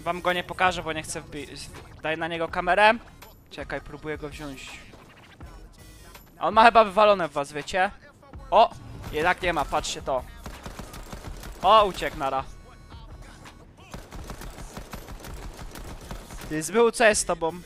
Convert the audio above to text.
Wam go nie pokażę, bo nie chcę wbić. Daj na niego kamerę. Czekaj, próbuję go wziąć. A on ma chyba wywalone w was, wiecie? O! Jednak nie ma, patrzcie to. O, uciekł nara. Ty zbył co jest z tobą?